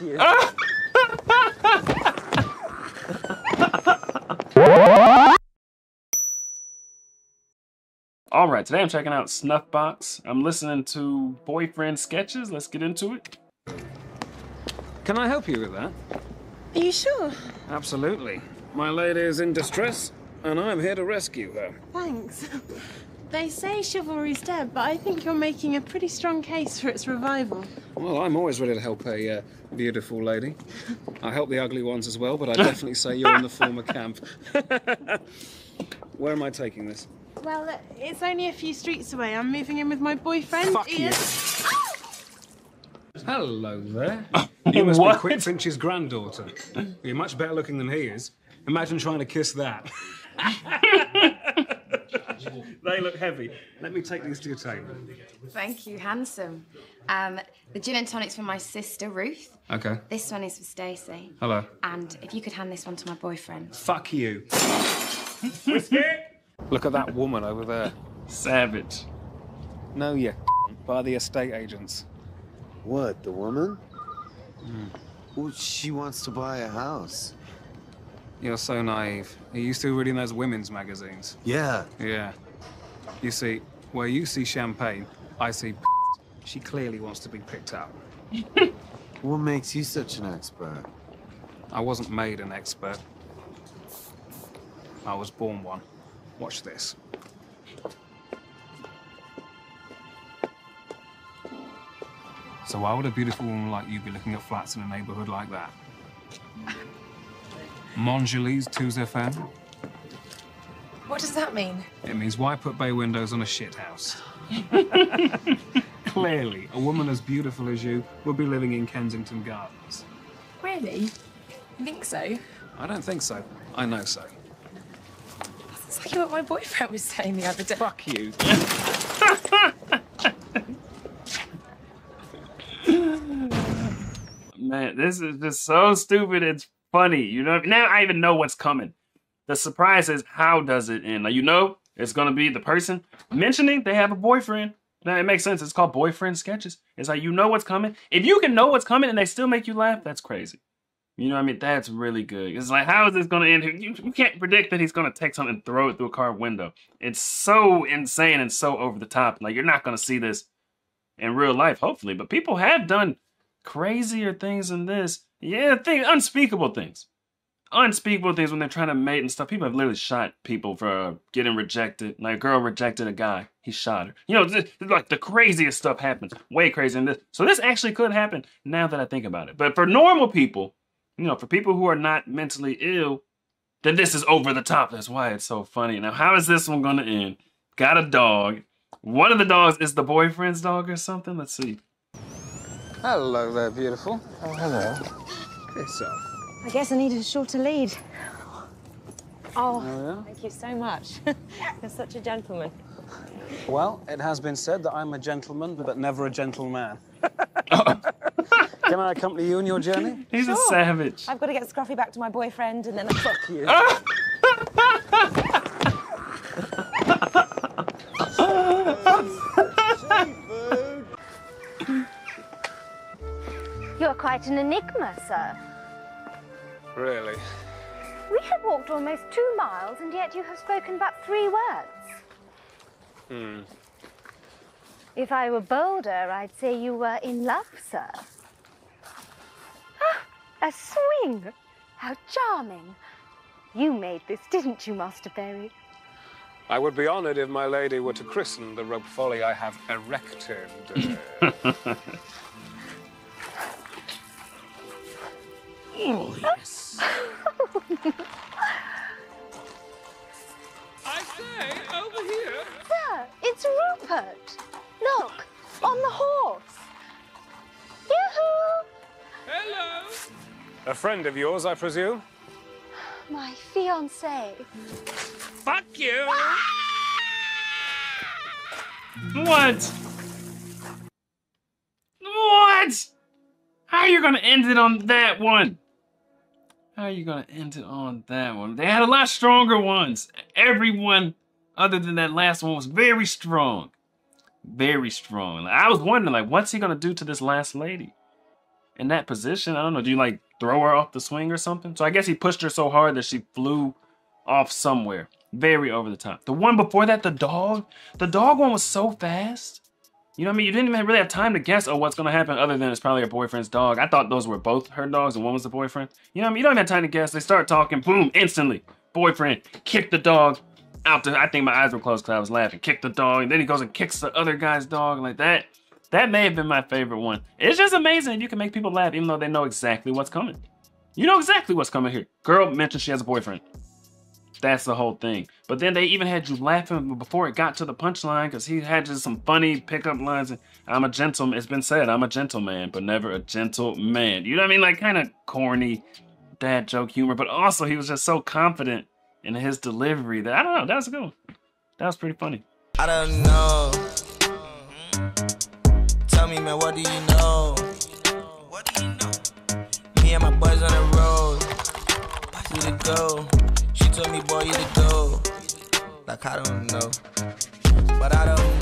you. All right, today I'm checking out Snuff Box. I'm listening to boyfriend sketches. Let's get into it. Can I help you with that? Are you sure? Absolutely. My lady is in distress, and I'm here to rescue her. Thanks. They say chivalry's dead, but I think you're making a pretty strong case for its revival. Well, I'm always ready to help a uh, beautiful lady. I help the ugly ones as well, but I definitely say you're in the former camp. Where am I taking this? Well, uh, it's only a few streets away. I'm moving in with my boyfriend, Fuck Ian. Hello there. You must What? be Quick Finch's granddaughter. You're much better looking than he is. Imagine trying to kiss that. they look heavy. Let me take these to your table. Thank you, handsome. Um, the gin and tonic's for my sister Ruth. Okay. This one is for Stacey. Hello. And if you could hand this one to my boyfriend. Fuck you. Whiskey. Look at that woman over there. Savage. No, you by the estate agents. What, the woman? Well, she wants to buy a house. You're so naive. Are you still reading those women's magazines? Yeah. Yeah. You see, where you see champagne, I see. She clearly wants to be picked up. What makes you such an expert? I wasn't made an expert. I was born one. Watch this. So why would a beautiful woman like you be looking at flats in a neighborhood like that? Mongelese tous FM? What does that mean? It means why put bay windows on a shit house? Clearly, a woman as beautiful as you would be living in Kensington Gardens. Really? You think so? I don't think so. I know so. That's exactly what my boyfriend was saying the other day. Fuck you. Man, this is just so stupid. It's funny. You know, now I even know what's coming. The surprise is how does it end? Like, you know, it's gonna be the person mentioning they have a boyfriend. Now it makes sense. It's called boyfriend sketches. It's like you know what's coming. If you can know what's coming and they still make you laugh, that's crazy. You know what I mean? That's really good. It's like, how is this gonna end? You, you can't predict that he's gonna take something and throw it through a car window. It's so insane and so over the top. Like you're not gonna see this in real life, hopefully. But people have done crazier things than this. Yeah, thing unspeakable things. Unspeakable things when they're trying to mate and stuff. People have literally shot people for getting rejected. Like a girl rejected a guy, he shot her. You know, th- like the craziest stuff happens. Way crazier than this. So this actually could happen now that I think about it. But for normal people, you know, for people who are not mentally ill, then this is over the top. That's why it's so funny. Now, how is this one gonna end? Got a dog. One of the dogs is the boyfriend's dog or something. Let's see. Hello there, beautiful. Oh, hello. Piss off. I guess I needed a shorter lead. Oh, oh yeah? thank you so much. You're such a gentleman. Well, it has been said that I'm a gentleman, but never a gentleman. Can I accompany you on your journey? He's a savage. I've got to get Scruffy back to my boyfriend and then I'll Fuck you. Ah! You're quite an enigma, sir. Really? We have walked almost two miles, and yet you have spoken but three words. Hmm. If I were bolder, I'd say you were in love, sir. Ah, a swing! How charming! You made this, didn't you, Master Fairy? I would be honoured if my lady were to christen the rope folly I have erected. Oh, yes. I say, over here. Sir, it's Rupert! Look, on the horse! Yoo-hoo! Hello. A friend of yours, I presume? My fiancé. Fuck you! Ah! What? What? How are you gonna end it on that one? How are you gonna end it on that one? They had a lot stronger ones. Everyone other than that last one was very strong. Very strong. I was wondering, like, what's he gonna do to this last lady? in that position. I don't know. Do you like throw her off the swing or something? So I guess he pushed her so hard that she flew off somewhere. Very over the top. The one before that, the dog, the dog one was so fast. You know what I mean? You didn't even really have time to guess, oh, what's to happen other than it's probably her boyfriend's dog. I thought those were both her dogs and one was the boyfriend. You know what I mean? You don't even have time to guess. They start talking, boom, instantly. Boyfriend, kick the dog out the, I think my eyes were closed because I was laughing. Kick the dog, and then he goes and kicks the other guy's dog like that. That may have been my favorite one. It's just amazing you can make people laugh even though they know exactly what's coming. You know exactly what's coming here. Girl mentions she has a boyfriend. That's the whole thing. But then they even had you laughing before it got to the punchline because he had just some funny pickup lines. I'm a gentleman. It's been said, I'm a gentleman, but never a gentleman. You know what I mean? Like kind of corny dad joke humor, but also he was just so confident in his delivery that I don't know. That was good one. That was pretty funny. I don't know. Tell me, man, what do you know? What do you know? Me and my boys on the road. Go. She told me, boy, you to go. Like, I don't know. But I don't